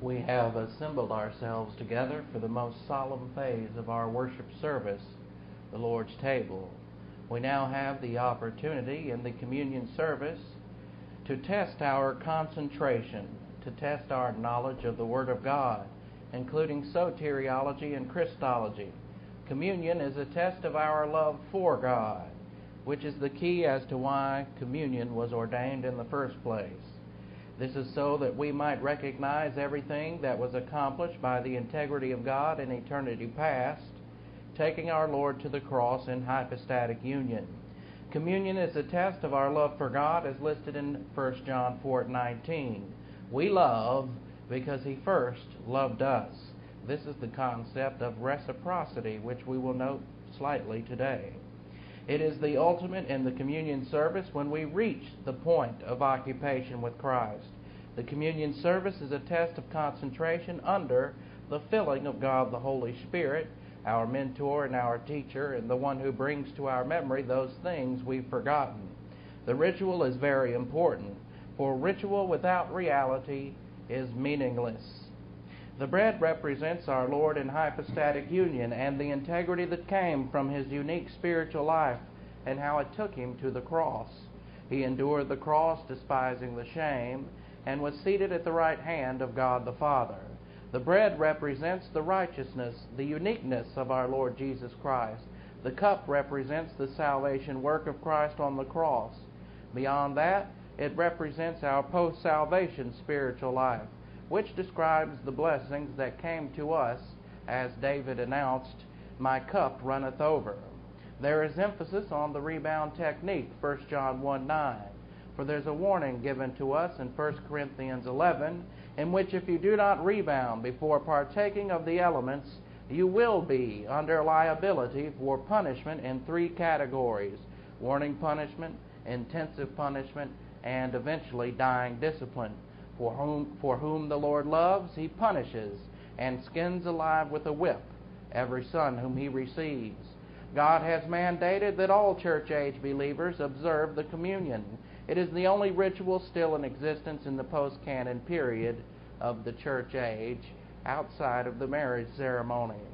we have assembled ourselves together for the most solemn phase of our worship service, the Lord's table. We now have the opportunity in the communion service to test our concentration, to test our knowledge of the Word of God, including soteriology and Christology. Communion is a test of our love for God, which is the key as to why communion was ordained in the first place. This is so that we might recognize everything that was accomplished by the integrity of God in eternity past, taking our Lord to the cross in hypostatic union. Communion is a test of our love for God as listed in 1 John 4:19. We love because he first loved us. This is the concept of reciprocity which we will note slightly today. It is the ultimate in the communion service when we reach the point of occupation with Christ. The communion service is a test of concentration under the filling of God the Holy Spirit, our mentor and our teacher, and the one who brings to our memory those things we've forgotten. The ritual is very important, for ritual without reality is meaningless. The bread represents our Lord in hypostatic union and the integrity that came from his unique spiritual life and how it took him to the cross. He endured the cross, despising the shame, and was seated at the right hand of God the Father. The bread represents the righteousness, the uniqueness of our Lord Jesus Christ. The cup represents the salvation work of Christ on the cross. Beyond that, it represents our post salvation spiritual life which describes the blessings that came to us as David announced, My cup runneth over. There is emphasis on the rebound technique, 1 John 1 9. For there's a warning given to us in 1 Corinthians 11, in which if you do not rebound before partaking of the elements, you will be under liability for punishment in three categories warning punishment, intensive punishment, and eventually dying discipline. For whom, for whom the Lord loves, he punishes and skins alive with a whip every son whom he receives. God has mandated that all church age believers observe the communion. It is the only ritual still in existence in the post canon period of the church age outside of the marriage ceremony.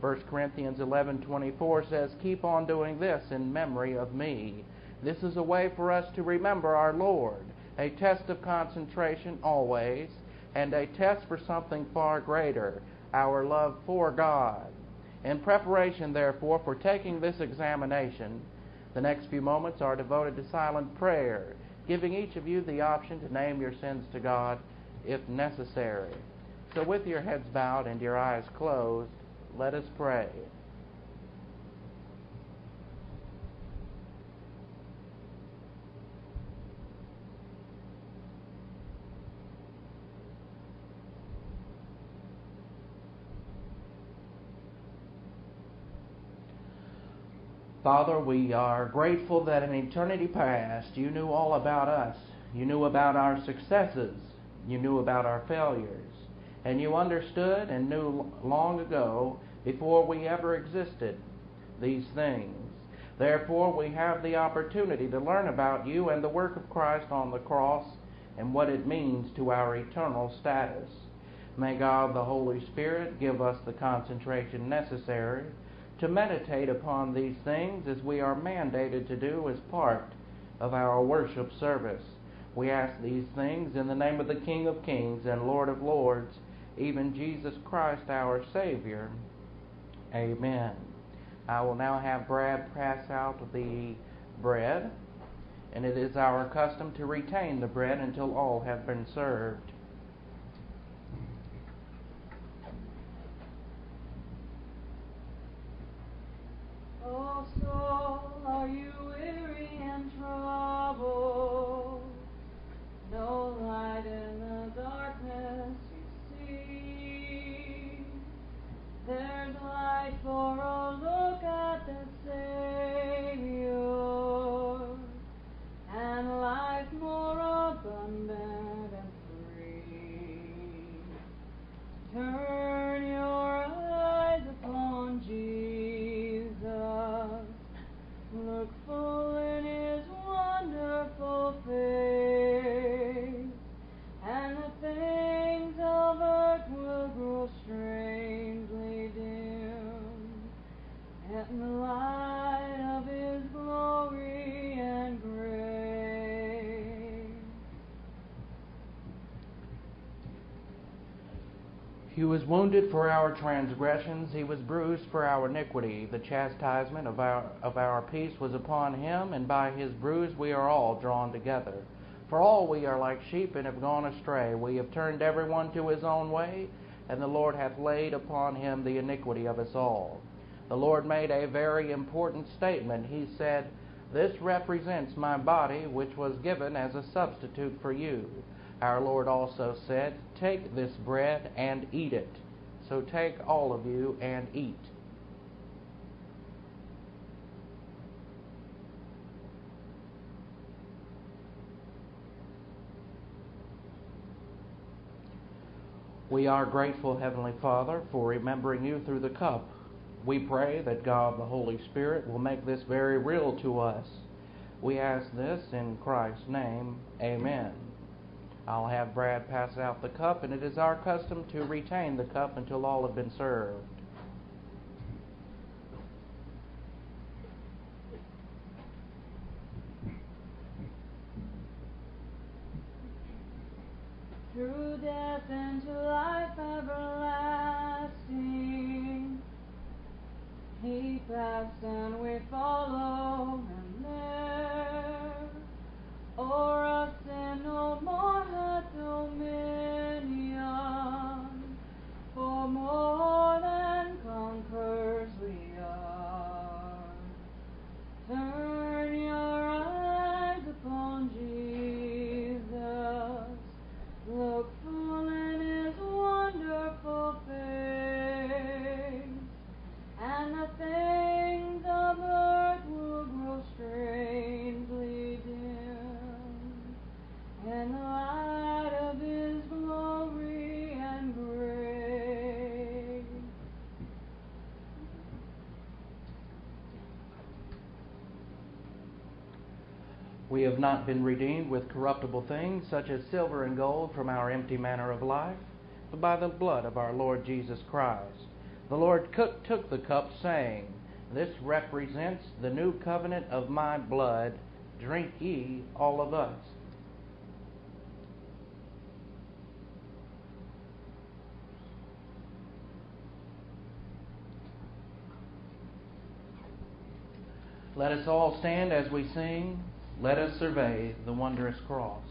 1 Corinthians 11:24 says, "Keep on doing this in memory of me." This is a way for us to remember our Lord a test of concentration always, and a test for something far greater, our love for God. In preparation, therefore, for taking this examination, the next few moments are devoted to silent prayer, giving each of you the option to name your sins to God if necessary. So, with your heads bowed and your eyes closed, let us pray. Father, we are grateful that in eternity past you knew all about us. You knew about our successes. You knew about our failures. And you understood and knew long ago, before we ever existed, these things. Therefore, we have the opportunity to learn about you and the work of Christ on the cross and what it means to our eternal status. May God the Holy Spirit give us the concentration necessary to meditate upon these things as we are mandated to do as part of our worship service. We ask these things in the name of the King of Kings and Lord of Lords, even Jesus Christ our Savior. Amen. I will now have Brad pass out the bread, and it is our custom to retain the bread until all have been served. Oh, soul, are you weary and troubled? No light in the darkness you see. There's light for a look at the Savior, and life more abundant and free. Turn your eyes upon Jesus in his wonderful face, and the things of earth will grow strangely dim, and the light He was wounded for our transgressions, he was bruised for our iniquity. The chastisement of our, of our peace was upon him, and by his bruise we are all drawn together. For all we are like sheep and have gone astray. We have turned every one to his own way, and the Lord hath laid upon him the iniquity of us all. The Lord made a very important statement. He said, This represents my body, which was given as a substitute for you. Our Lord also said, Take this bread and eat it. So take all of you and eat. We are grateful, Heavenly Father, for remembering you through the cup. We pray that God the Holy Spirit will make this very real to us. We ask this in Christ's name. Amen. I'll have Brad pass out the cup, and it is our custom to retain the cup until all have been served. Through death into life everlasting, He passed and we follow Him there. Us sin no more dominion, for more than conquerors we are. Turn We have not been redeemed with corruptible things, such as silver and gold, from our empty manner of life, but by the blood of our Lord Jesus Christ. The Lord cook- took the cup, saying, This represents the new covenant of my blood. Drink ye, all of us. Let us all stand as we sing. Let us survey the wondrous cross.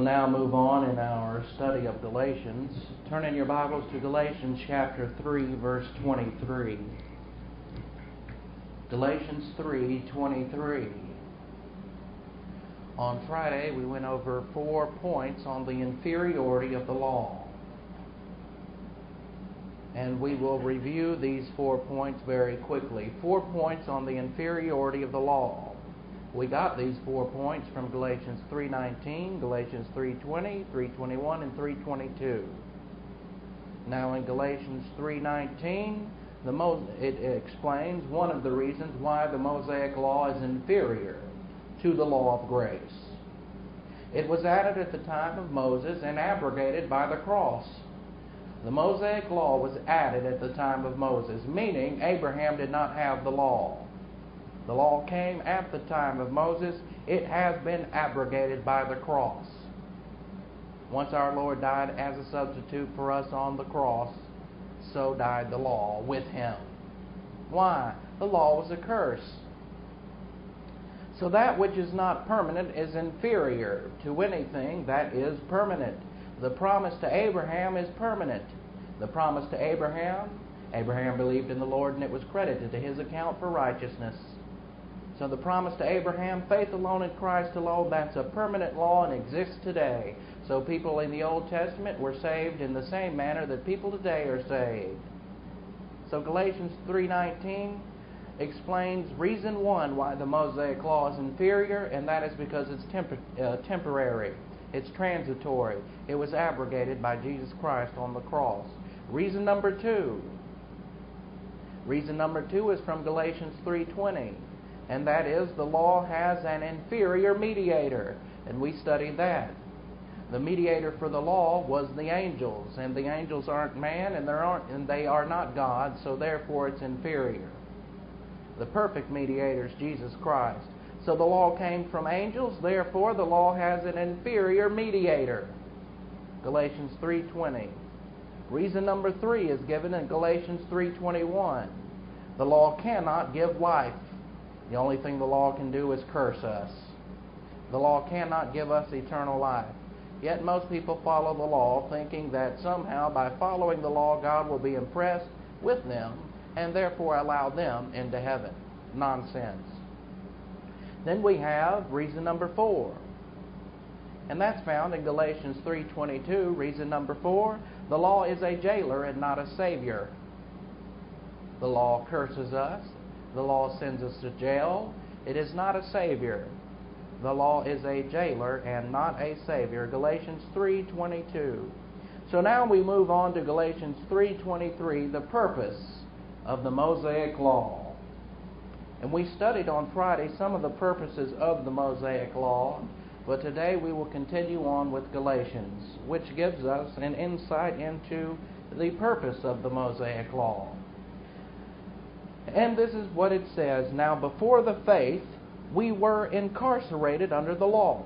Will now move on in our study of Galatians. Turn in your Bibles to Galatians chapter 3 verse 23. Galatians 3:23. On Friday we went over four points on the inferiority of the law. And we will review these four points very quickly. Four points on the inferiority of the law. We got these four points from Galatians 3:19, Galatians 3:20, 3:21 and 3:22. Now in Galatians 3:19, the Mo- it explains one of the reasons why the Mosaic law is inferior to the law of grace. It was added at the time of Moses and abrogated by the cross. The Mosaic law was added at the time of Moses, meaning Abraham did not have the law. The law came at the time of Moses. It has been abrogated by the cross. Once our Lord died as a substitute for us on the cross, so died the law with him. Why? The law was a curse. So that which is not permanent is inferior to anything that is permanent. The promise to Abraham is permanent. The promise to Abraham, Abraham believed in the Lord and it was credited to his account for righteousness. So the promise to Abraham, faith alone in Christ alone, that's a permanent law and exists today. So people in the Old Testament were saved in the same manner that people today are saved. So Galatians 3:19 explains reason one why the Mosaic law is inferior, and that is because it's temp- uh, temporary. It's transitory. It was abrogated by Jesus Christ on the cross. Reason number two. Reason number two is from Galatians 3:20 and that is the law has an inferior mediator, and we studied that. The mediator for the law was the angels, and the angels aren't man, and, aren't, and they are not God, so therefore it's inferior. The perfect mediator is Jesus Christ. So the law came from angels, therefore the law has an inferior mediator. Galatians 3:20. Reason number 3 is given in Galatians 3:21. The law cannot give life. The only thing the law can do is curse us. The law cannot give us eternal life. Yet most people follow the law thinking that somehow by following the law God will be impressed with them and therefore allow them into heaven. Nonsense. Then we have reason number 4. And that's found in Galatians 3:22, reason number 4, the law is a jailer and not a savior. The law curses us, the law sends us to jail. It is not a savior. The law is a jailer and not a savior. Galatians 3:22. So now we move on to Galatians 3:23, the purpose of the Mosaic law. And we studied on Friday some of the purposes of the Mosaic law, but today we will continue on with Galatians, which gives us an insight into the purpose of the Mosaic law. And this is what it says Now, before the faith, we were incarcerated under the law,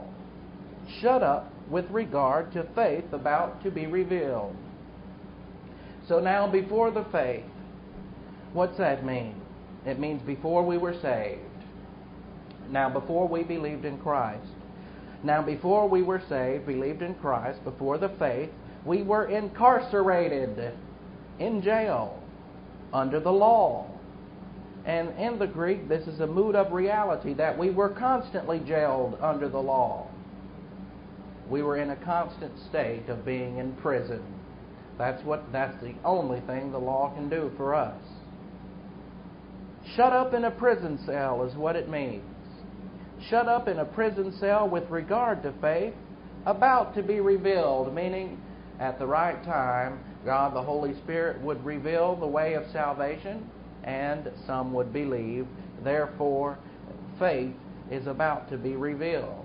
shut up with regard to faith about to be revealed. So, now before the faith, what's that mean? It means before we were saved. Now, before we believed in Christ. Now, before we were saved, believed in Christ, before the faith, we were incarcerated in jail under the law. And in the Greek, this is a mood of reality that we were constantly jailed under the law. We were in a constant state of being in prison. That's what that's the only thing the law can do for us. Shut up in a prison cell is what it means. Shut up in a prison cell with regard to faith, about to be revealed, meaning at the right time, God the Holy Spirit would reveal the way of salvation and some would believe. Therefore, faith is about to be revealed.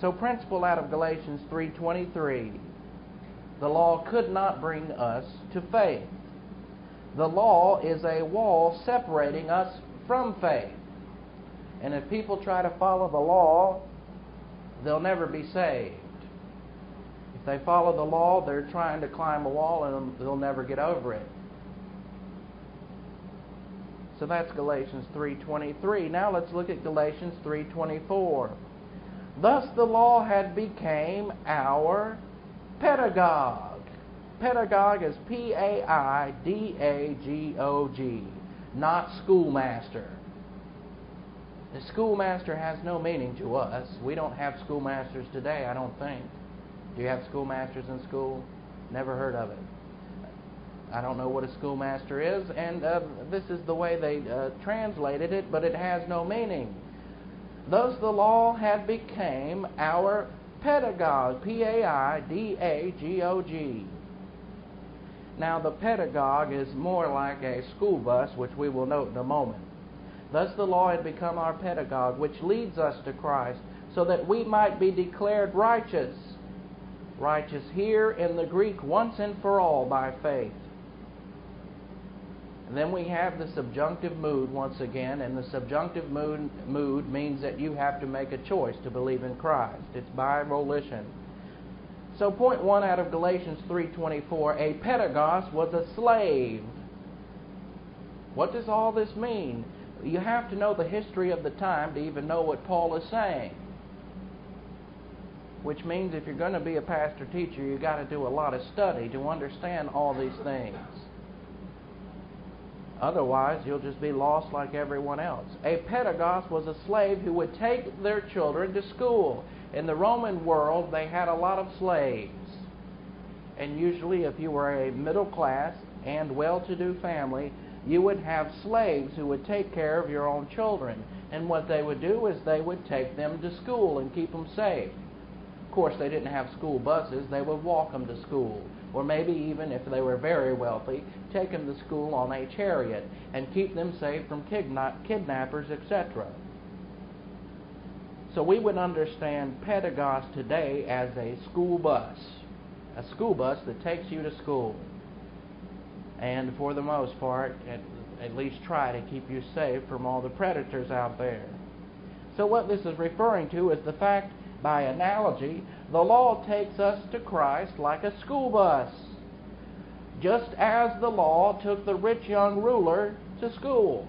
So principle out of Galatians 3:23. The law could not bring us to faith. The law is a wall separating us from faith. And if people try to follow the law, they'll never be saved. If they follow the law, they're trying to climb a wall and they'll never get over it. So that's Galatians 3:23. Now let's look at Galatians 3:24. Thus the law had became our pedagogue. Pedagogue is P A I D A G O G, not schoolmaster. The schoolmaster has no meaning to us. We don't have schoolmasters today, I don't think. Do you have schoolmasters in school? Never heard of it. I don't know what a schoolmaster is, and uh, this is the way they uh, translated it, but it has no meaning. Thus the law had became our pedagogue, P-A-I-D-A-G-O-G. Now the pedagogue is more like a school bus, which we will note in a moment. Thus the law had become our pedagogue, which leads us to Christ, so that we might be declared righteous. Righteous here in the Greek once and for all by faith. And then we have the subjunctive mood once again, and the subjunctive mood, mood means that you have to make a choice to believe in Christ. It's by volition. So point one out of Galatians 3:24, a pedagogos was a slave. What does all this mean? You have to know the history of the time to even know what Paul is saying. Which means if you're going to be a pastor teacher, you've got to do a lot of study to understand all these things. Otherwise, you'll just be lost like everyone else. A pedagogos was a slave who would take their children to school. In the Roman world, they had a lot of slaves. And usually, if you were a middle class and well to do family, you would have slaves who would take care of your own children. And what they would do is they would take them to school and keep them safe. Of course, they didn't have school buses, they would walk them to school or maybe even if they were very wealthy, take them to school on a chariot and keep them safe from kidnappers, etc. So we would understand pedagogos today as a school bus, a school bus that takes you to school. And for the most part, at, at least try to keep you safe from all the predators out there. So what this is referring to is the fact, by analogy, the law takes us to Christ like a school bus, just as the law took the rich young ruler to school.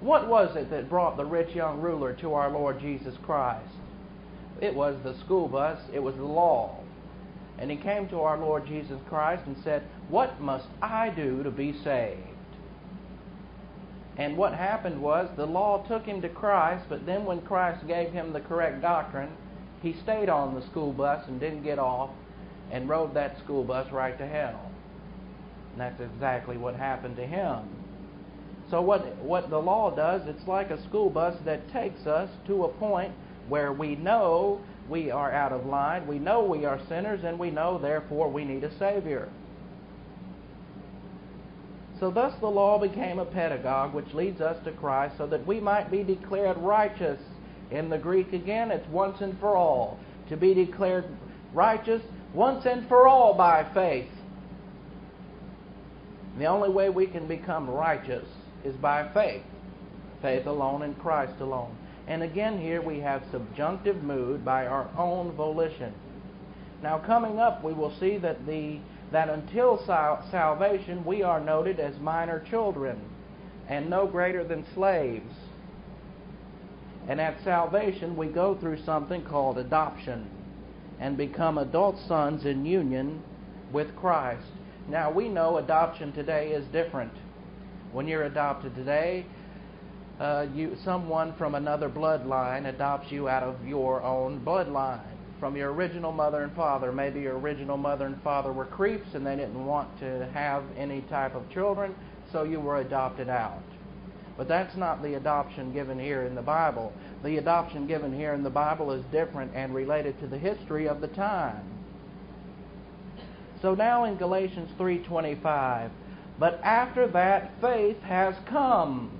What was it that brought the rich young ruler to our Lord Jesus Christ? It was the school bus, it was the law. And he came to our Lord Jesus Christ and said, What must I do to be saved? And what happened was the law took him to Christ, but then when Christ gave him the correct doctrine, he stayed on the school bus and didn't get off and rode that school bus right to hell. And that's exactly what happened to him. So what what the law does, it's like a school bus that takes us to a point where we know we are out of line, we know we are sinners, and we know therefore we need a Savior. So thus the law became a pedagogue which leads us to Christ so that we might be declared righteous in the Greek, again, it's once and for all. To be declared righteous once and for all by faith. The only way we can become righteous is by faith. Faith alone in Christ alone. And again, here we have subjunctive mood by our own volition. Now, coming up, we will see that the that until sal- salvation we are noted as minor children and no greater than slaves. And at salvation, we go through something called adoption and become adult sons in union with Christ. Now, we know adoption today is different. When you're adopted today, uh, you, someone from another bloodline adopts you out of your own bloodline. From your original mother and father. Maybe your original mother and father were creeps and they didn't want to have any type of children, so you were adopted out. But that's not the adoption given here in the Bible. The adoption given here in the Bible is different and related to the history of the time. So now in Galatians 3:25, but after that faith has come.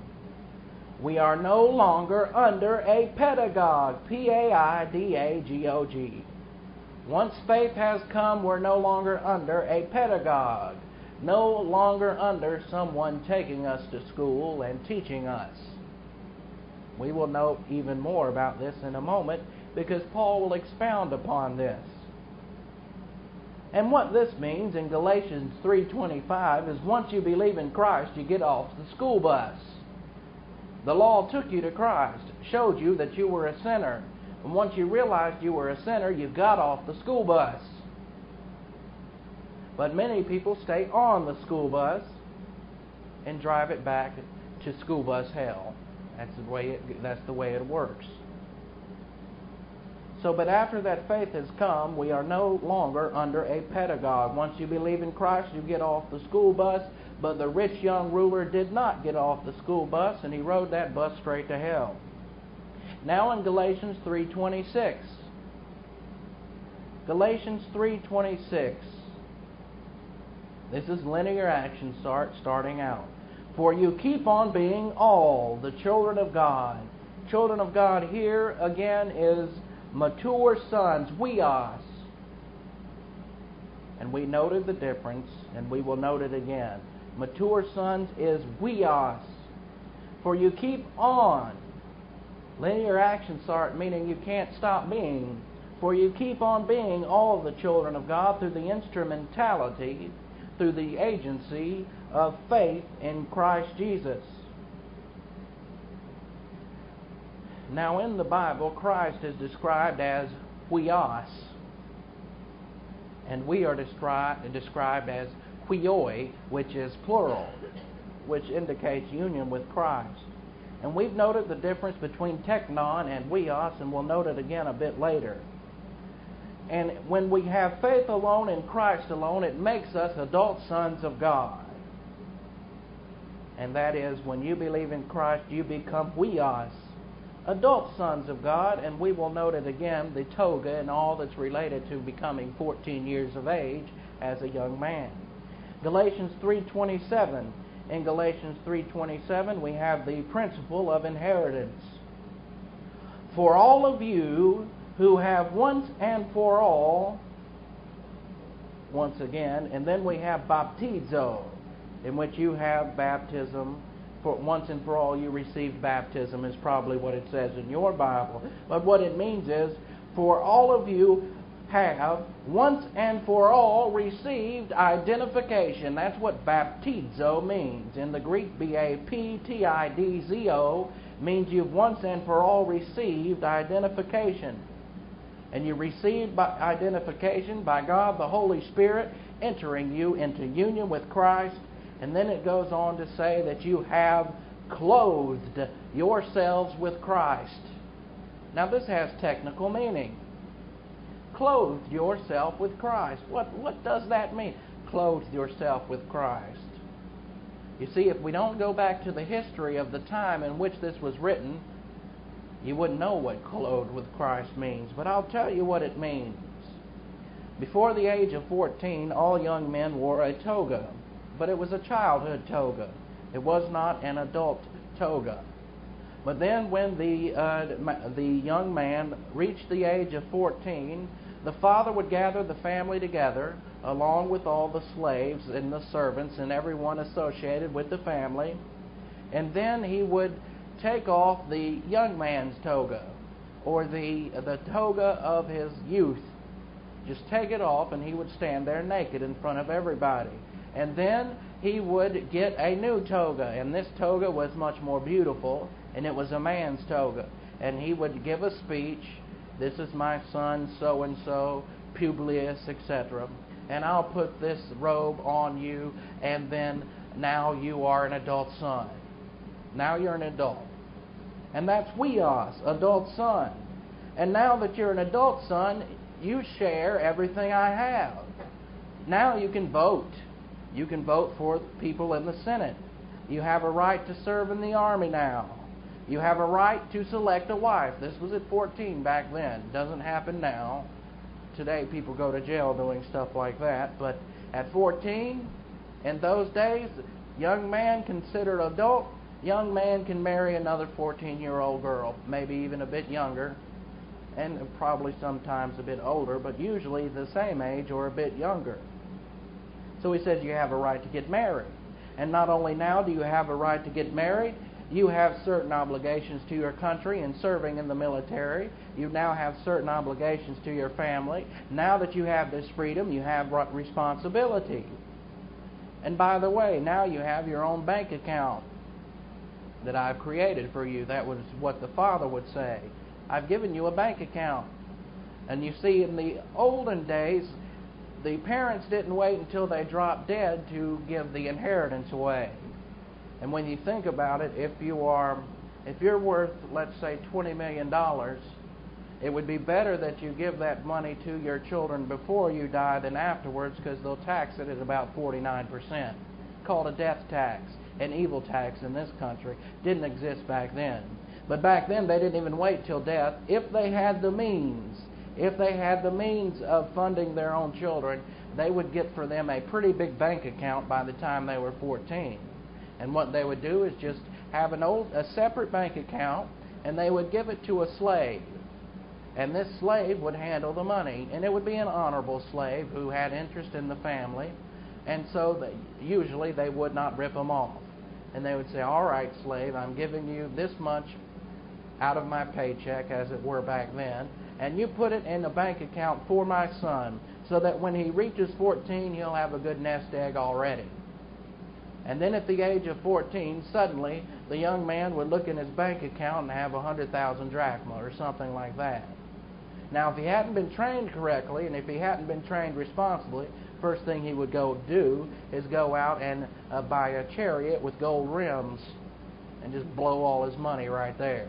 We are no longer under a pedagogue. P A I D A G O G. Once faith has come, we're no longer under a pedagogue, no longer under someone taking us to school and teaching us. We will note even more about this in a moment because Paul will expound upon this. And what this means in Galatians 3:25 is once you believe in Christ, you get off the school bus. The law took you to Christ, showed you that you were a sinner, and once you realized you were a sinner, you got off the school bus. But many people stay on the school bus and drive it back to school bus hell. That's the way it, that's the way it works. So, but after that faith has come, we are no longer under a pedagogue. Once you believe in Christ, you get off the school bus. But the rich young ruler did not get off the school bus, and he rode that bus straight to hell. Now in Galatians 3:26. Galatians 3:26. This is linear action start starting out. For you keep on being all the children of God. Children of God here again is mature sons, huios. And we noted the difference, and we will note it again. Mature sons is huios. For you keep on Linear action start meaning you can't stop being, for you keep on being all the children of God through the instrumentality, through the agency of faith in Christ Jesus. Now, in the Bible, Christ is described as huios, and we are described, described as huioi, which is plural, which indicates union with Christ. And we've noted the difference between technon and huios, and we'll note it again a bit later. And when we have faith alone in Christ alone, it makes us adult sons of God. And that is, when you believe in Christ, you become huios, adult sons of God. And we will note it again, the toga and all that's related to becoming 14 years of age as a young man. Galatians 3:27 in Galatians 3:27 we have the principle of inheritance. For all of you who have once and for all once again, and then we have baptizo, in which you have baptism. For once and for all, you received baptism, is probably what it says in your Bible. But what it means is, for all of you have once and for all received identification. That's what baptizo means. In the Greek, B A P T I D Z O means you've once and for all received identification. And you received by identification by God the Holy Spirit entering you into union with Christ. And then it goes on to say that you have clothed yourselves with Christ. Now, this has technical meaning clothed yourself with Christ. What, what does that mean? Clothed yourself with Christ. You see, if we don't go back to the history of the time in which this was written, you wouldn't know what clothed with Christ means. But I'll tell you what it means. Before the age of 14, all young men wore a toga, but it was a childhood toga. It was not an adult toga. But then, when the uh, the young man reached the age of 14, the father would gather the family together, along with all the slaves and the servants and everyone associated with the family, and then he would take off the young man's toga, or the the toga of his youth. Just take it off, and he would stand there naked in front of everybody. And then he would get a new toga, and this toga was much more beautiful, and it was a man's toga. And he would give a speech this is my son, so and so, Publius, etc. And I'll put this robe on you, and then now you are an adult son. Now you're an adult. And that's huios, adult son. And now that you're an adult son, you share everything I have. Now you can vote. You can vote for people in the Senate. You have a right to serve in the army now. You have a right to select a wife. This was at 14 back then. Doesn't happen now. Today people go to jail doing stuff like that. But at 14, in those days, young man considered adult young man can marry another 14 year old girl, maybe even a bit younger, and probably sometimes a bit older, but usually the same age or a bit younger. So he says you have a right to get married. And not only now do you have a right to get married, you have certain obligations to your country in serving in the military. You now have certain obligations to your family. Now that you have this freedom, you have responsibility. And by the way, now you have your own bank account that I've created for you. That was what the Father would say. I've given you a bank account. And you see, in the olden days, the parents didn't wait until they dropped dead to give the inheritance away. And when you think about it, if you are if you're worth let's say 20 million dollars, it would be better that you give that money to your children before you die than afterwards because they'll tax it at about 49%. Called a death tax, an evil tax in this country. Didn't exist back then. But back then they didn't even wait till death if they had the means. If they had the means of funding their own children, they would get for them a pretty big bank account by the time they were 14. And what they would do is just have an old a separate bank account and they would give it to a slave. And this slave would handle the money, and it would be an honorable slave who had interest in the family, and so they, usually they would not rip them off. And they would say, "All right, slave, I'm giving you this much out of my paycheck, as it were back then, and you put it in a bank account for my son, so that when he reaches 14, he'll have a good nest egg already." And then at the age of 14, suddenly the young man would look in his bank account and have a 100,000 drachma or something like that. Now, if he hadn't been trained correctly and if he hadn't been trained responsibly, first thing he would go do is go out and uh, buy a chariot with gold rims and just blow all his money right there.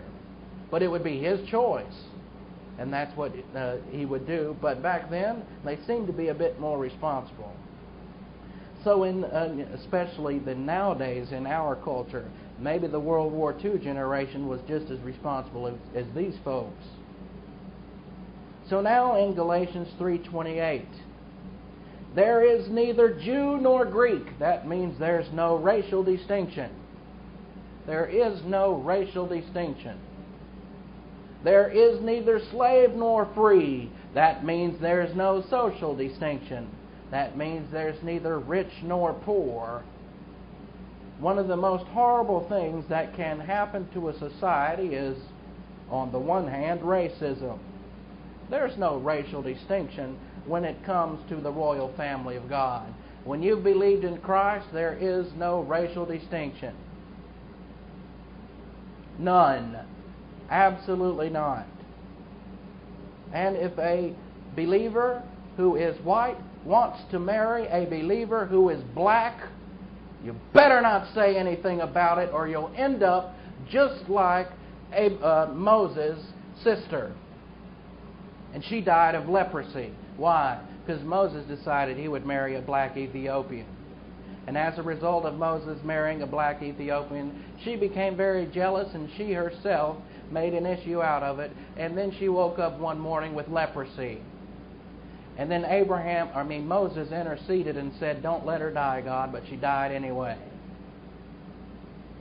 But it would be his choice, and that's what uh, he would do. But back then, they seemed to be a bit more responsible. So, in uh, especially the nowadays in our culture, maybe the World War II generation was just as responsible as, as these folks. So now in Galatians 3:28, there is neither Jew nor Greek. That means there's no racial distinction. There is no racial distinction. There is neither slave nor free. That means there's no social distinction. That means there's neither rich nor poor. One of the most horrible things that can happen to a society is, on the one hand, racism. There's no racial distinction when it comes to the royal family of God. When you've believed in Christ, there is no racial distinction. None. Absolutely not. And if a believer who is white wants to marry a believer who is black, you better not say anything about it or you'll end up just like uh, Moses' sister. And she died of leprosy. Why? Because Moses decided he would marry a black Ethiopian. And as a result of Moses marrying a black Ethiopian, she became very jealous and she herself made an issue out of it. And then she woke up one morning with leprosy. And then Abraham, I mean Moses interceded and said, "Don't let her die, God," but she died anyway.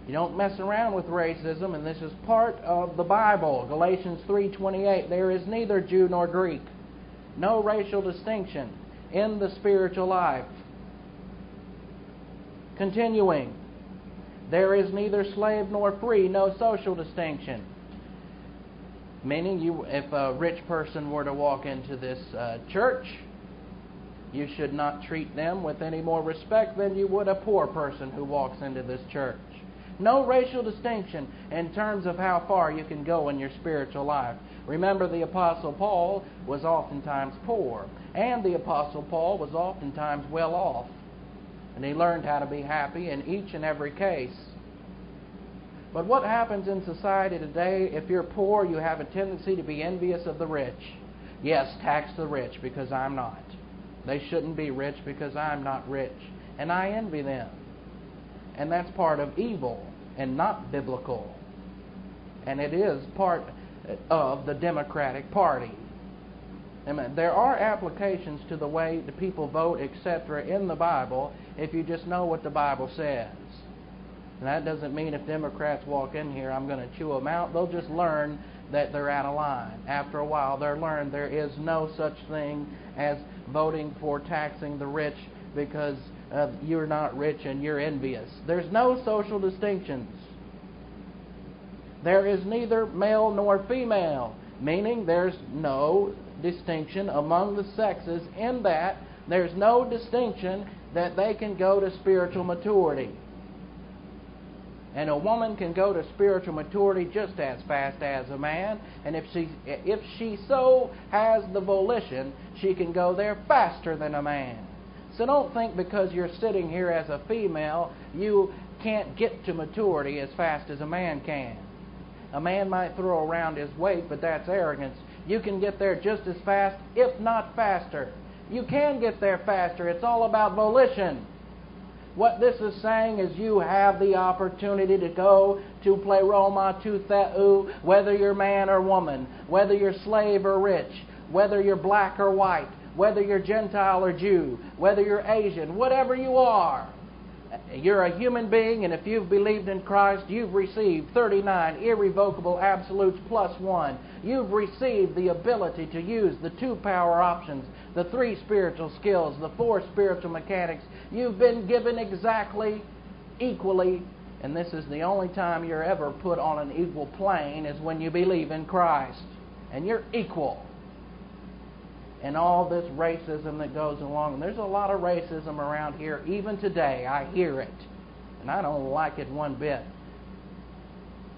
You don't mess around with racism, and this is part of the Bible. Galatians 3:28. There is neither Jew nor Greek, no racial distinction in the spiritual life. Continuing, there is neither slave nor free, no social distinction. Meaning, you, if a rich person were to walk into this uh, church, you should not treat them with any more respect than you would a poor person who walks into this church. No racial distinction in terms of how far you can go in your spiritual life. Remember, the Apostle Paul was oftentimes poor, and the Apostle Paul was oftentimes well off. And he learned how to be happy in each and every case. But what happens in society today, if you're poor, you have a tendency to be envious of the rich. Yes, tax the rich because I'm not. They shouldn't be rich because I'm not rich. And I envy them. And that's part of evil and not biblical. And it is part of the Democratic Party. Amen. There are applications to the way the people vote, etc., in the Bible if you just know what the Bible says. And that doesn't mean if Democrats walk in here, I'm going to chew them out. They'll just learn that they're out of line. After a while, they'll learn there is no such thing as voting for taxing the rich because uh, you're not rich and you're envious. There's no social distinctions. There is neither male nor female, meaning there's no distinction among the sexes in that there's no distinction that they can go to spiritual maturity. And a woman can go to spiritual maturity just as fast as a man, and if she if she so has the volition, she can go there faster than a man. So don't think because you're sitting here as a female, you can't get to maturity as fast as a man can. A man might throw around his weight, but that's arrogance. You can get there just as fast, if not faster. You can get there faster. It's all about volition. What this is saying is you have the opportunity to go to pleroma tou theou, whether you're man or woman, whether you're slave or rich, whether you're black or white, whether you're Gentile or Jew, whether you're Asian, whatever you are. You're a human being, and if you've believed in Christ, you've received 39 irrevocable absolutes plus one. You've received the ability to use the two power options, the three spiritual skills, the four spiritual mechanics. You've been given exactly, equally, and this is the only time you're ever put on an equal plane is when you believe in Christ. And you're equal and all this racism that goes along. And there's a lot of racism around here, even today. I hear it. And I don't like it one bit.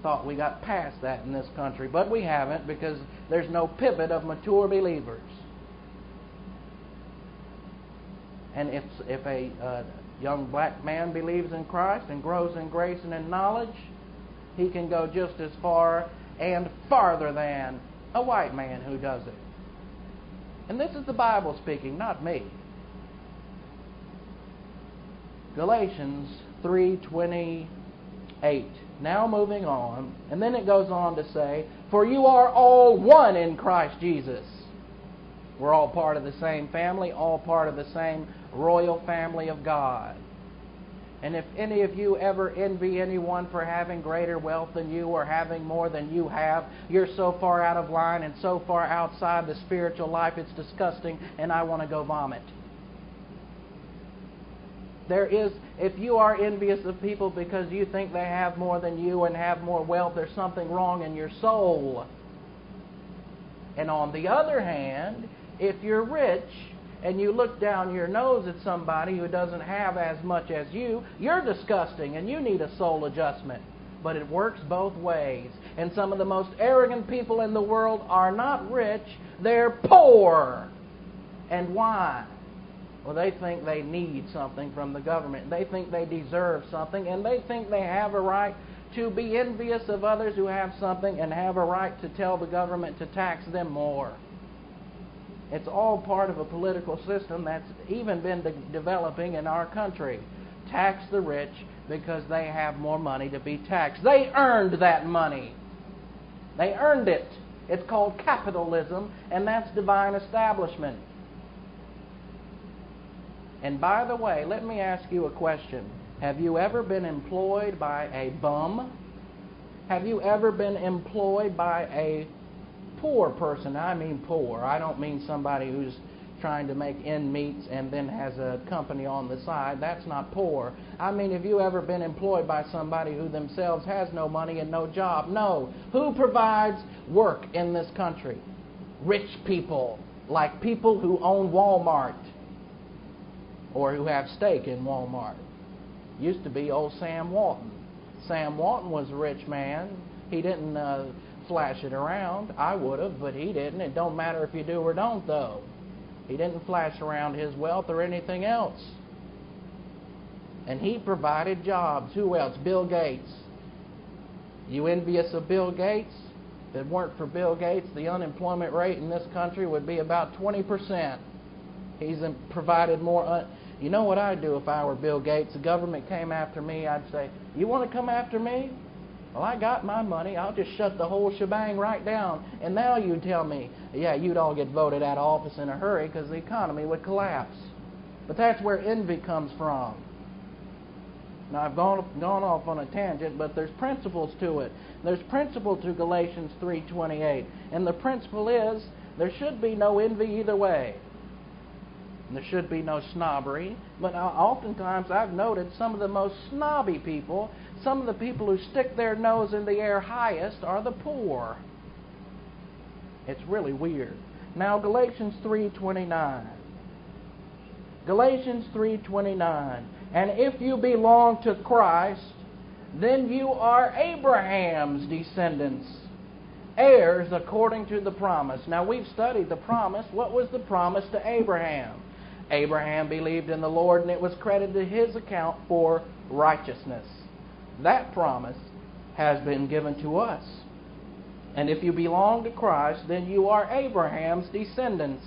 Thought we got past that in this country, but we haven't because there's no pivot of mature believers. And if, if a uh, young black man believes in Christ and grows in grace and in knowledge, he can go just as far and farther than a white man who does it. And this is the Bible speaking, not me. Galatians 3:28. Now moving on, and then it goes on to say, "For you are all one in Christ Jesus." We're all part of the same family, all part of the same royal family of God. And if any of you ever envy anyone for having greater wealth than you or having more than you have, you're so far out of line and so far outside the spiritual life, it's disgusting, and I want to go vomit. There is, if you are envious of people because you think they have more than you and have more wealth, there's something wrong in your soul. And on the other hand, if you're rich and you look down your nose at somebody who doesn't have as much as you, you're disgusting and you need a soul adjustment. But it works both ways. And some of the most arrogant people in the world are not rich, they're poor. And why? Well, they think they need something from the government. They think they deserve something, and they think they have a right to be envious of others who have something and have a right to tell the government to tax them more. It's all part of a political system that's even been de- developing in our country. Tax the rich because they have more money to be taxed. They earned that money. They earned it. It's called capitalism, and that's divine establishment. And by the way, let me ask you a question. Have you ever been employed by a bum? Have you ever been employed by a poor person, I mean poor. I don't mean somebody who's trying to make end meets and then has a company on the side. That's not poor. I mean, have you ever been employed by somebody who themselves has no money and no job? No. Who provides work in this country? Rich people, like people who own Walmart or who have stake in Walmart. Used to be old Sam Walton. Sam Walton was a rich man. He didn't. Uh, flash it around. I would have, but he didn't. It don't matter if you do or don't, though. He didn't flash around his wealth or anything else. And he provided jobs. Who else? Bill Gates. You envious of Bill Gates? If it weren't for Bill Gates, the unemployment rate in this country would be about 20%. He's provided more. Un- you know what I'd do if I were Bill Gates? The government came after me. I'd say, You want to come after me? Well, I got my money. I'll just shut the whole shebang right down. And now you tell me, yeah, you'd all get voted out of office in a hurry because the economy would collapse. But that's where envy comes from. Now I've gone gone off on a tangent, but there's principles to it. There's principle to Galatians 3:28, and the principle is there should be no envy either way. There should be no snobbery, but oftentimes I've noted some of the most snobby people, some of the people who stick their nose in the air highest, are the poor. It's really weird. Now Galatians 3:29. Galatians 3:29. And if you belong to Christ, then you are Abraham's descendants, heirs according to the promise. Now we've studied the promise. What was the promise to Abraham? Abraham believed in the Lord and it was credited to his account for righteousness. That promise has been given to us. And if you belong to Christ, then you are Abraham's descendants.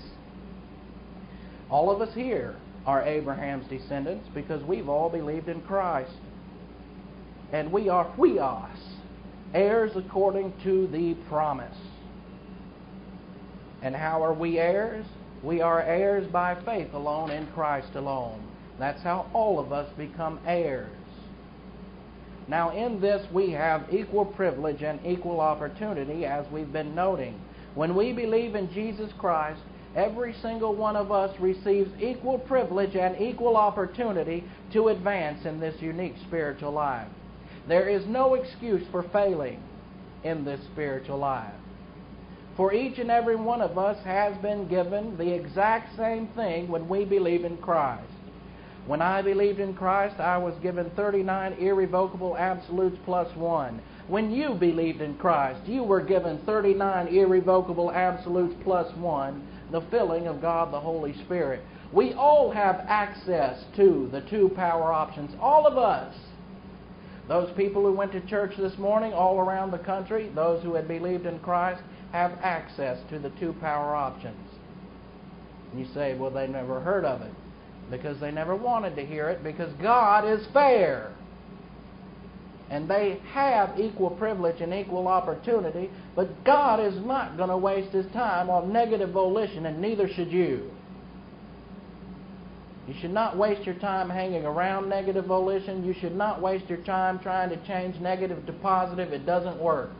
All of us here are Abraham's descendants because we've all believed in Christ. And we are huios, heirs according to the promise. And how are we heirs? We are heirs by faith alone in Christ alone. That's how all of us become heirs. Now, in this, we have equal privilege and equal opportunity, as we've been noting. When we believe in Jesus Christ, every single one of us receives equal privilege and equal opportunity to advance in this unique spiritual life. There is no excuse for failing in this spiritual life. For each and every one of us has been given the exact same thing when we believe in Christ. When I believed in Christ, I was given 39 irrevocable absolutes plus one. When you believed in Christ, you were given 39 irrevocable absolutes plus one the filling of God the Holy Spirit. We all have access to the two power options, all of us. Those people who went to church this morning all around the country, those who had believed in Christ, have access to the two power options. And you say, well, they never heard of it. Because they never wanted to hear it, because God is fair. And they have equal privilege and equal opportunity, but God is not going to waste his time on negative volition, and neither should you. You should not waste your time hanging around negative volition. You should not waste your time trying to change negative to positive. It doesn't work.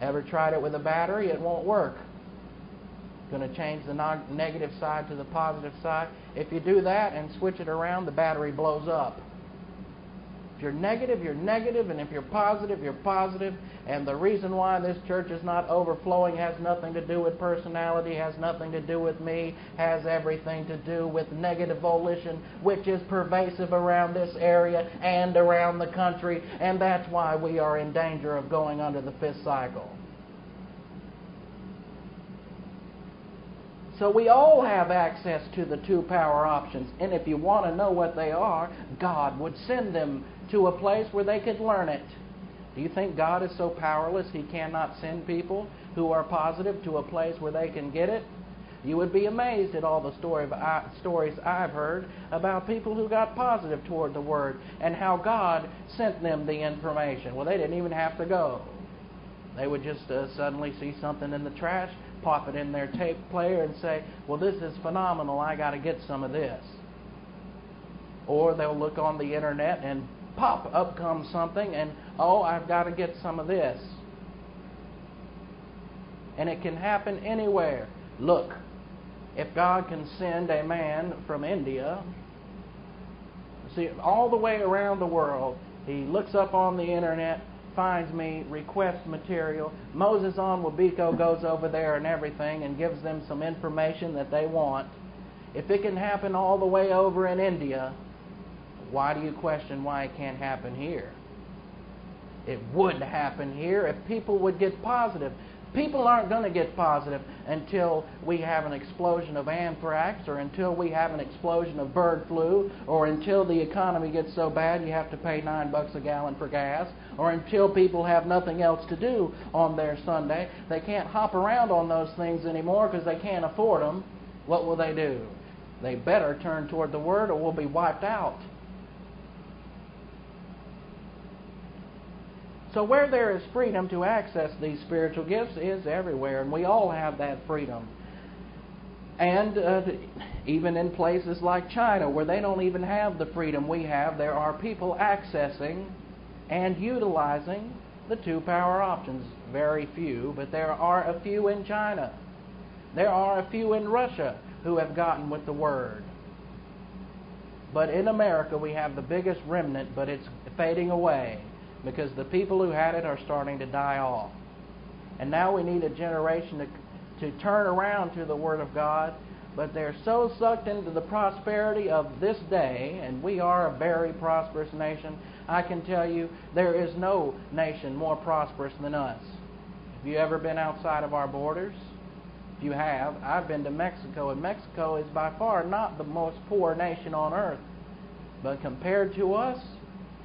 Ever tried it with a battery? It won't work. Going to change the negative side to the positive side. If you do that and switch it around, the battery blows up. If you're negative, you're negative, and if you're positive, you're positive. And the reason why this church is not overflowing has nothing to do with personality, has nothing to do with me, has everything to do with negative volition, which is pervasive around this area and around the country. And that's why we are in danger of going under the fifth cycle. So we all have access to the two power options. And if you want to know what they are, God would send them to a place where they could learn it. Do you think God is so powerless he cannot send people who are positive to a place where they can get it? You would be amazed at all the story of, uh, stories I've heard about people who got positive toward the Word and how God sent them the information. Well, they didn't even have to go. They would just uh, suddenly see something in the trash, pop it in their tape player, and say, Well, this is phenomenal. I got to get some of this. Or they'll look on the internet and pop, up comes something, and oh, I've got to get some of this. And it can happen anywhere. Look, if God can send a man from India, see, all the way around the world, he looks up on the internet, finds me, requests material. Moses on Wabiko goes over there and everything and gives them some information that they want. If it can happen all the way over in India, why do you question why it can't happen here? It would happen here if people would get positive. People aren't going to get positive until we have an explosion of anthrax or until we have an explosion of bird flu or until the economy gets so bad you have to pay nine bucks a gallon for gas or until people have nothing else to do on their Sunday. They can't hop around on those things anymore because they can't afford them. What will they do? They better turn toward the Word or we'll be wiped out. So, where there is freedom to access these spiritual gifts is everywhere, and we all have that freedom. And uh, even in places like China, where they don't even have the freedom we have, there are people accessing and utilizing the two power options. Very few, but there are a few in China. There are a few in Russia who have gotten with the Word. But in America, we have the biggest remnant, but it's fading away because the people who had it are starting to die off. And now we need a generation to to turn around to the Word of God, but they're so sucked into the prosperity of this day, and we are a very prosperous nation. I can tell you there is no nation more prosperous than us. Have you ever been outside of our borders? If you have, I've been to Mexico, and Mexico is by far not the most poor nation on earth. But compared to us,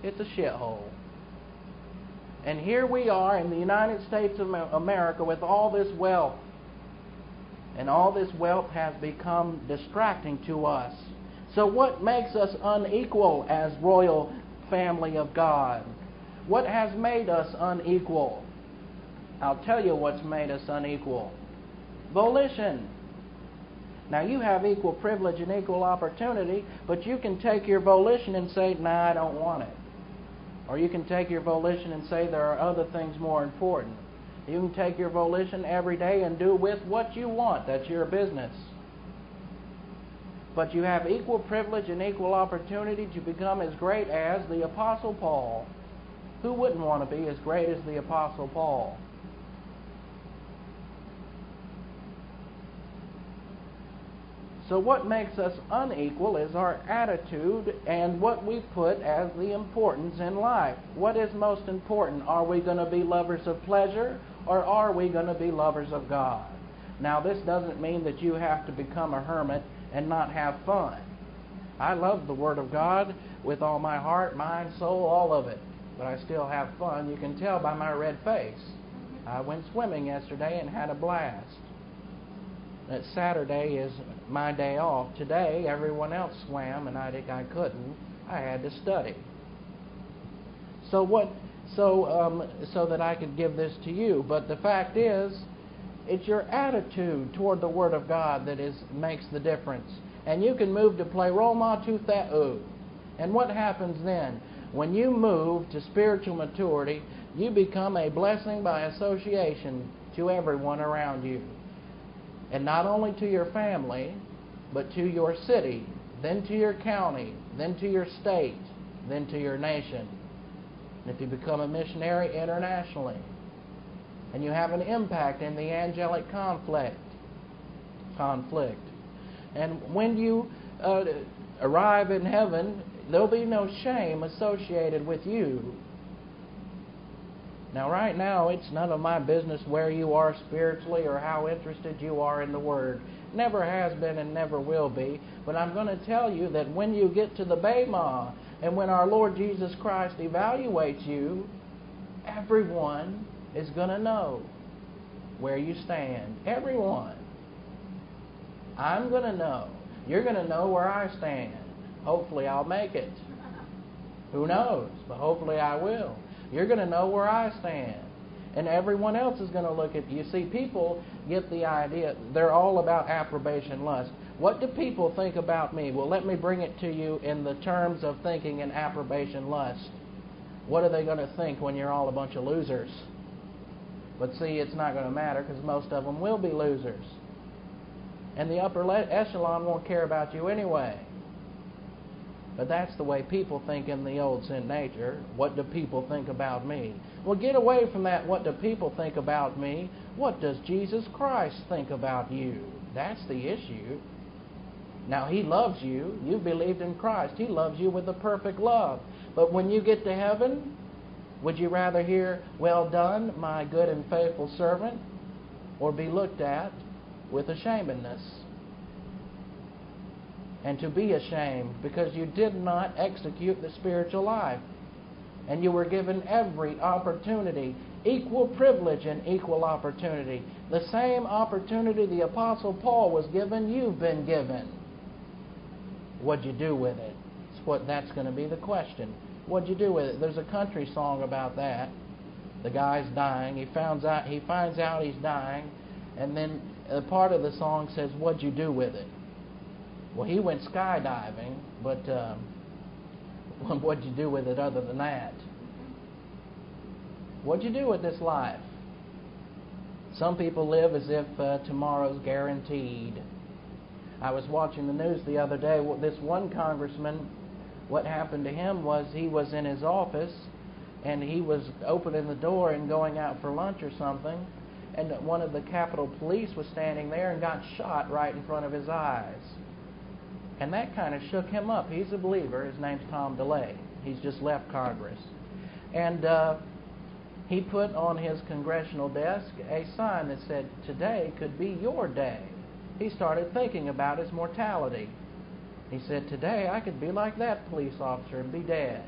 it's a shithole. And here we are in the United States of America with all this wealth and all this wealth has become distracting to us. So, what makes us unequal as royal family of God? What has made us unequal? I'll tell you what's made us unequal volition. Now, you have equal privilege and equal opportunity, but you can take your volition and say, nah, I don't want it. Or you can take your volition and say, there are other things more important. You can take your volition every day and do with what you want. That's your business. But you have equal privilege and equal opportunity to become as great as the Apostle Paul. Who wouldn't want to be as great as the Apostle Paul? So, what makes us unequal is our attitude and what we put as the importance in life. What is most important? Are we going to be lovers of pleasure or are we going to be lovers of God? Now, this doesn't mean that you have to become a hermit and not have fun. I love the Word of God with all my heart, mind, soul, all of it. But I still have fun. You can tell by my red face. I went swimming yesterday and had a blast. That Saturday is my day off. Today, everyone else swam, and I think I couldn't. I had to study. So what so um, so that I could give this to you. But the fact is, it's your attitude toward the Word of God that is makes the difference. And you can move to play pleroma tou theou. And what happens then? When you move to spiritual maturity, you become a blessing by association to everyone around you. And not only to your family, but to your city, then to your county, then to your state, then to your nation. And if you become a missionary internationally, and you have an impact in the angelic conflict, conflict, and when you uh, arrive in heaven, there'll be no shame associated with you. Now, right now, it's none of my business where you are spiritually or how interested you are in the Word. Never has been and never will be. But I'm going to tell you that when you get to the Bema and when our Lord Jesus Christ evaluates you, everyone is going to know where you stand. Everyone. I'm going to know. You're going to know where I stand. Hopefully, I'll make it. Who knows? But hopefully, I will. You're going to know where I stand. And everyone else is going to look at you. See, people get the idea. They're all about approbation lust. What do people think about me? Well, let me bring it to you in the terms of thinking and approbation lust. What are they going to think when you're all a bunch of losers? But see, it's not going to matter because most of them will be losers. And the upper echelon won't care about you anyway. But that's the way people think in the old sin nature. What do people think about me? Well, get away from that. What do people think about me? What does Jesus Christ think about you? That's the issue. Now, He loves you. You've believed in Christ. He loves you with a perfect love. But when you get to heaven, would you rather hear, Well done, my good and faithful servant, or be looked at with ashamedness? And to be ashamed because you did not execute the spiritual life. And you were given every opportunity, equal privilege and equal opportunity. The same opportunity the Apostle Paul was given, you've been given. What'd you do with it? It's what that's going to be the question. What'd you do with it? There's a country song about that. The guy's dying. He finds out he finds out he's dying, and then uh, part of the song says, What'd you do with it? Well, he went skydiving, but um, what'd you do with it other than that? What'd you do with this life? Some people live as if uh, tomorrow's guaranteed. I was watching the news the other day. This one congressman, what happened to him was he was in his office and he was opening the door and going out for lunch or something, and one of the Capitol Police was standing there and got shot right in front of his eyes. And that kind of shook him up. He's a believer. His name's Tom DeLay. He's just left Congress. And uh, he put on his congressional desk a sign that said, Today could be your day. He started thinking about his mortality. He said, Today I could be like that police officer and be dead.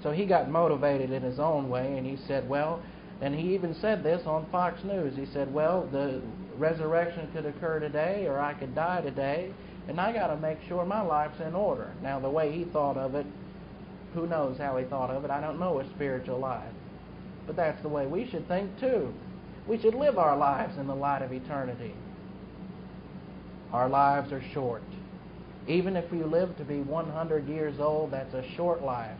So he got motivated in his own way, and he said, Well, and he even said this on Fox News. He said, Well, the resurrection could occur today, or I could die today, and I got to make sure my life's in order. Now, the way he thought of it, who knows how he thought of it? I don't know a spiritual life. But that's the way we should think, too. We should live our lives in the light of eternity. Our lives are short. Even if we live to be 100 years old, that's a short life.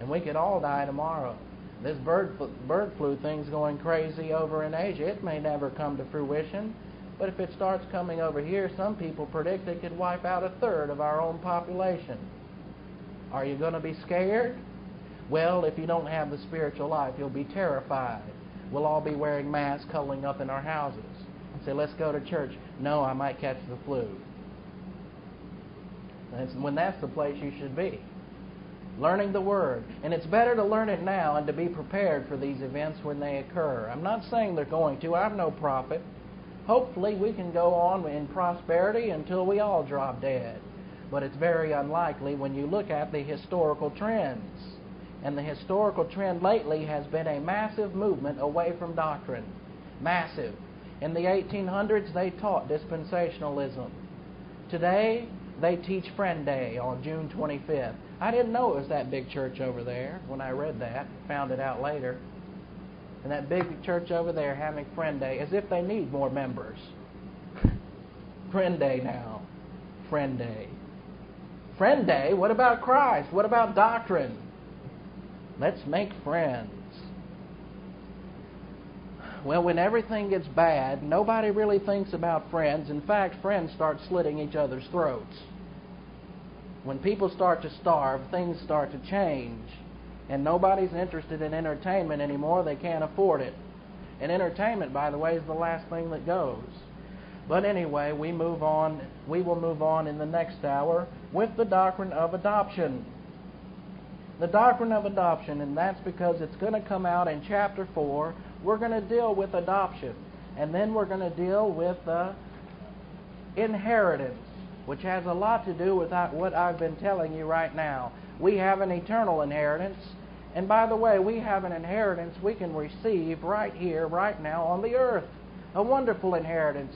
And we could all die tomorrow. This bird bird flu thing's going crazy over in Asia. It may never come to fruition, but if it starts coming over here, some people predict it could wipe out a third of our own population. Are you going to be scared? Well, if you don't have the spiritual life, you'll be terrified. We'll all be wearing masks, cuddling up in our houses. Say, let's go to church. No, I might catch the flu. And when that's the place you should be learning the Word. And it's better to learn it now and to be prepared for these events when they occur. I'm not saying they're going to. I'm no prophet. Hopefully, we can go on in prosperity until we all drop dead. But it's very unlikely when you look at the historical trends. And the historical trend lately has been a massive movement away from doctrine. Massive. In the 1800s, they taught dispensationalism. Today, they teach Friend Day on June 25th. I didn't know it was that big church over there when I read that. Found it out later. And that big church over there having Friend Day as if they need more members. Friend Day now. Friend Day. Friend Day? What about Christ? What about doctrine? Let's make friends. Well, when everything gets bad, nobody really thinks about friends. In fact, friends start slitting each other's throats. When people start to starve, things start to change. And nobody's interested in entertainment anymore. They can't afford it. And entertainment, by the way, is the last thing that goes. But anyway, we move on. We will move on in the next hour with the doctrine of adoption. The doctrine of adoption, and that's because it's going to come out in chapter 4. We're going to deal with adoption. And then we're going to deal with uh, inheritance which has a lot to do with what I've been telling you right now. We have an eternal inheritance. And by the way, we have an inheritance we can receive right here, right now on the earth. A wonderful inheritance.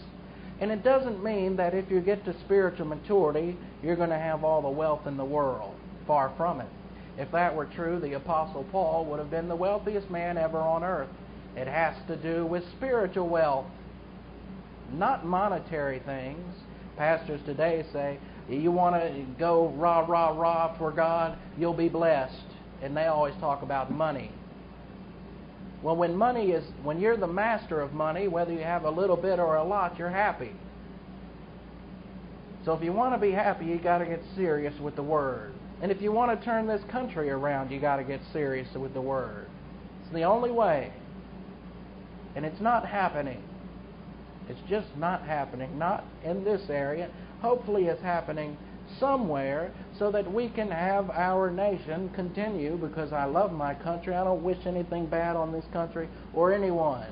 And it doesn't mean that if you get to spiritual maturity, you're going to have all the wealth in the world. Far from it. If that were true, the Apostle Paul would have been the wealthiest man ever on earth. It has to do with spiritual wealth, not monetary things. Pastors today say, you want to go rah, rah, rah for God, you'll be blessed. And they always talk about money. Well, when money is, when you're the master of money, whether you have a little bit or a lot, you're happy. So if you want to be happy, you got to get serious with the Word. And if you want to turn this country around, you got to get serious with the Word. It's the only way. And it's not happening. It's just not happening, not in this area. Hopefully, it's happening somewhere so that we can have our nation continue because I love my country. I don't wish anything bad on this country or anyone.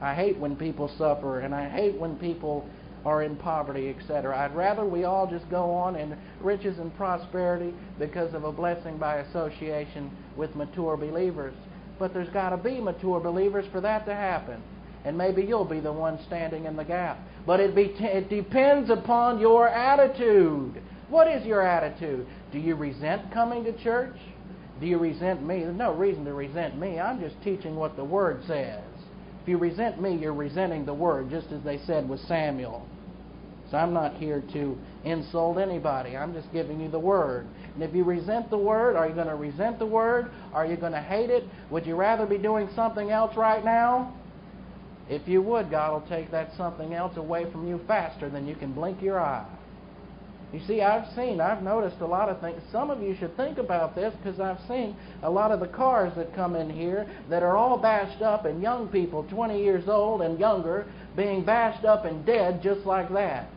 I hate when people suffer and I hate when people are in poverty, etc. I'd rather we all just go on in riches and prosperity because of a blessing by association with mature believers. But there's got to be mature believers for that to happen and maybe you'll be the one standing in the gap. But it, be, it depends upon your attitude. What is your attitude? Do you resent coming to church? Do you resent me? There's no reason to resent me. I'm just teaching what the Word says. If you resent me, you're resenting the word, just as they said with Samuel. So I'm not here to insult anybody. I'm just giving you the word. And if you resent the word, are you going to resent the word? Are you going to hate it? Would you rather be doing something else right now? If you would, God will take that something else away from you faster than you can blink your eye. You see, I've seen, I've noticed a lot of things. Some of you should think about this because I've seen a lot of the cars that come in here that are all bashed up, and young people, 20 years old and younger, being bashed up and dead just like that.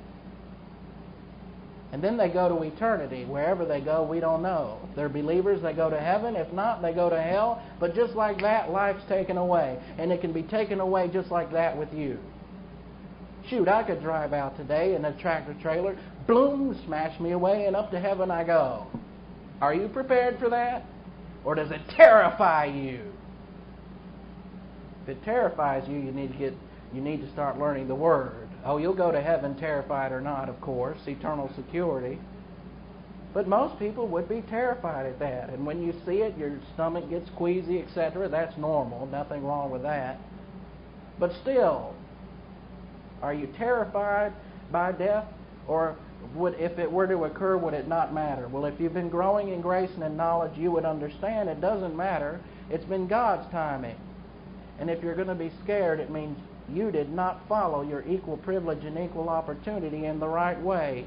And then they go to eternity. Wherever they go, we don't know. They're believers, they go to heaven. If not, they go to hell. But just like that, life's taken away. And it can be taken away just like that with you. Shoot, I could drive out today in a tractor trailer, bloom, smash me away, and up to heaven I go. Are you prepared for that? Or does it terrify you? If it terrifies you, you need to get you need to start learning the word. Oh, you'll go to heaven terrified or not, of course, eternal security. But most people would be terrified at that. And when you see it, your stomach gets queasy, etc. That's normal. Nothing wrong with that. But still, are you terrified by death? Or would, if it were to occur, would it not matter? Well, if you've been growing in grace and in knowledge, you would understand it doesn't matter. It's been God's timing. And if you're going to be scared, it means you did not follow your equal privilege and equal opportunity in the right way.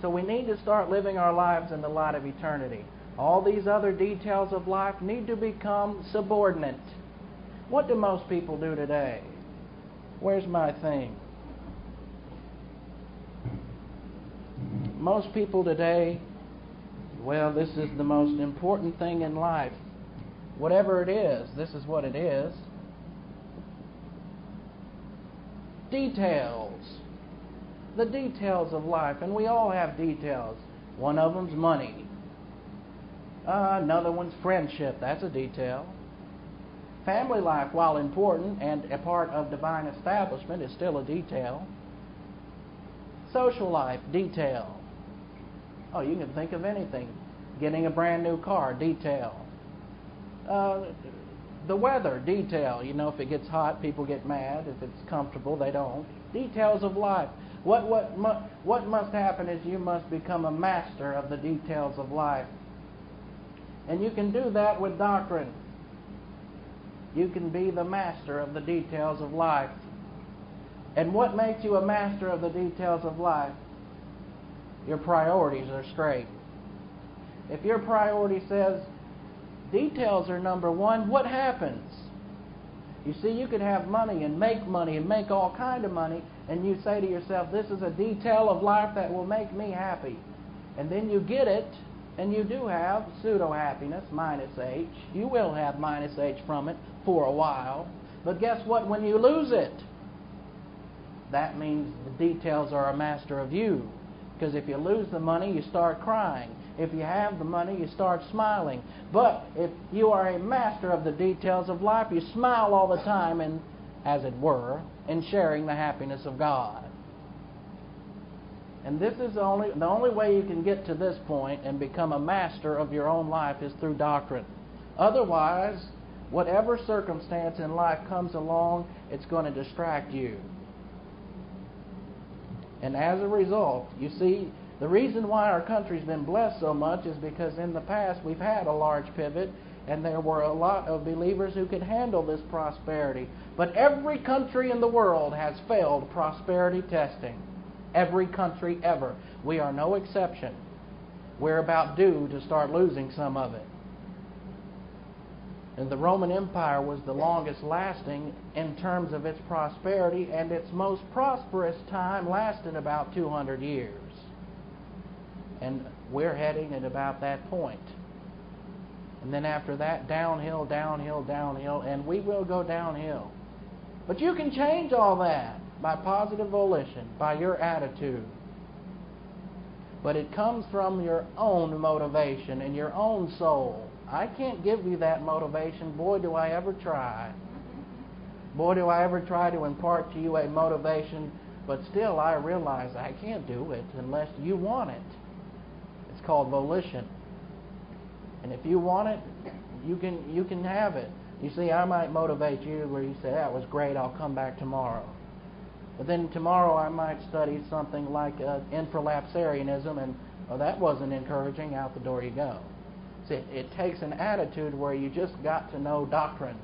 So we need to start living our lives in the light of eternity. All these other details of life need to become subordinate. What do most people do today? Where's my thing? Most people today, well, this is the most important thing in life. Whatever it is, this is what it is. Details. The details of life. And we all have details. One of them's money. Uh, another one's friendship. That's a detail. Family life, while important and a part of divine establishment, is still a detail. Social life, detail. Oh, you can think of anything. Getting a brand new car, detail. Uh, the weather, detail. You know, if it gets hot, people get mad. If it's comfortable, they don't. Details of life. What, what, mu- what must happen is you must become a master of the details of life. And you can do that with doctrine. You can be the master of the details of life. And what makes you a master of the details of life? Your priorities are straight. If your priority says details are number one, what happens? You see, you could have money and make money and make all kind of money, and you say to yourself, this is a detail of life that will make me happy. And then you get it, and you do have pseudo happiness, minus H. You will have minus H from it for a while. But guess what? When you lose it, that means the details are a master of you. Because if you lose the money, you start crying. If you have the money, you start smiling. But if you are a master of the details of life, you smile all the time, and as it were, in sharing the happiness of God. And this is the only the only way you can get to this point and become a master of your own life is through doctrine. Otherwise, whatever circumstance in life comes along, it's going to distract you. And as a result, you see, the reason why our country's been blessed so much is because in the past we've had a large pivot and there were a lot of believers who could handle this prosperity. But every country in the world has failed prosperity testing. Every country ever. We are no exception. We're about due to start losing some of it. And the Roman Empire was the longest lasting in terms of its prosperity, and its most prosperous time lasted about 200 years. And we're heading at about that point. And then after that, downhill, downhill, downhill, and we will go downhill. But you can change all that by positive volition, by your attitude. But it comes from your own motivation and your own soul. I can't give you that motivation. Boy, do I ever try. Boy, do I ever try to impart to you a motivation, but still I realize I can't do it unless you want it. It's called volition. And if you want it, you can you can have it. You see, I might motivate you where you say, that was great, I'll come back tomorrow. But then tomorrow I might study something like uh, infralapsarianism, and oh, that wasn't encouraging, out the door you go. See, it, it takes an attitude where you just got to know doctrine.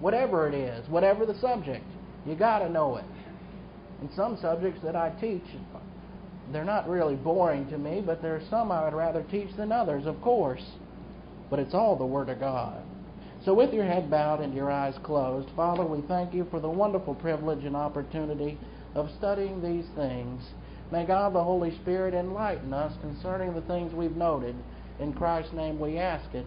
Whatever it is, whatever the subject, you got to know it. And some subjects that I teach, they're not really boring to me, but there are some I would rather teach than others, of course. But it's all the Word of God. So, with your head bowed and your eyes closed, Father, we thank you for the wonderful privilege and opportunity of studying these things. May God the Holy Spirit enlighten us concerning the things we've noted. In Christ's name we ask it.